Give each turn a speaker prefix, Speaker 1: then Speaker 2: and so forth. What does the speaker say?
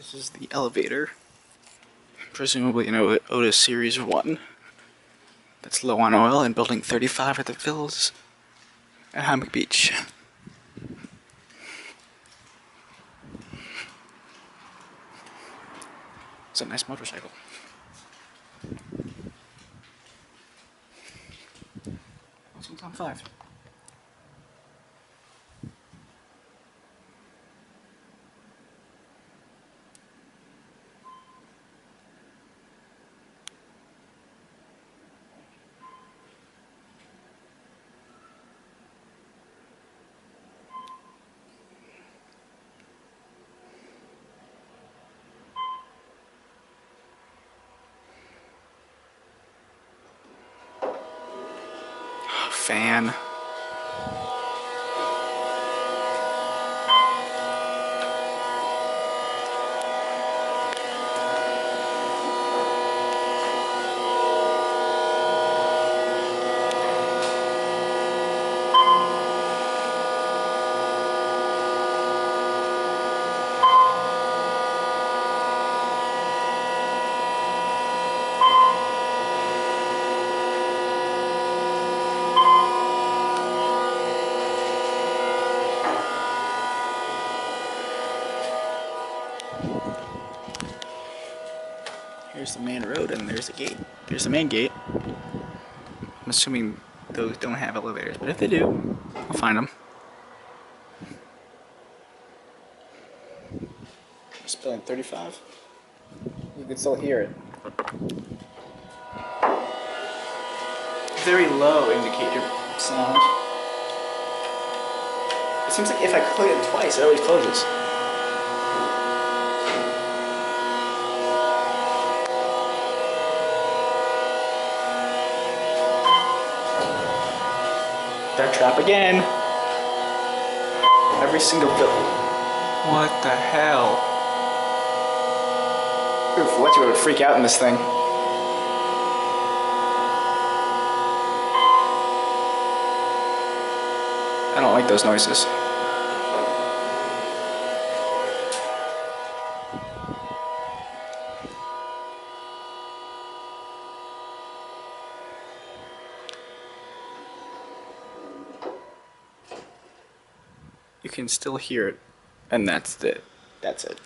Speaker 1: This is the elevator. Presumably an Otis Series 1. That's low on oil and building 35 at the Villas at Hammock Beach. It's a nice motorcycle. In top five? Fan. Here's the main road and there's a gate. There's the main gate. I'm assuming those don't have elevators, but if they do, I'll find them. Spelling 35. You can still hear it. Very low indicator sound. It seems like if I click it twice, it always closes. That trap again. Every single bill. What the hell? Oof, what you would freak out in this thing. I don't like those noises. You can still hear it, and that's it. That's it.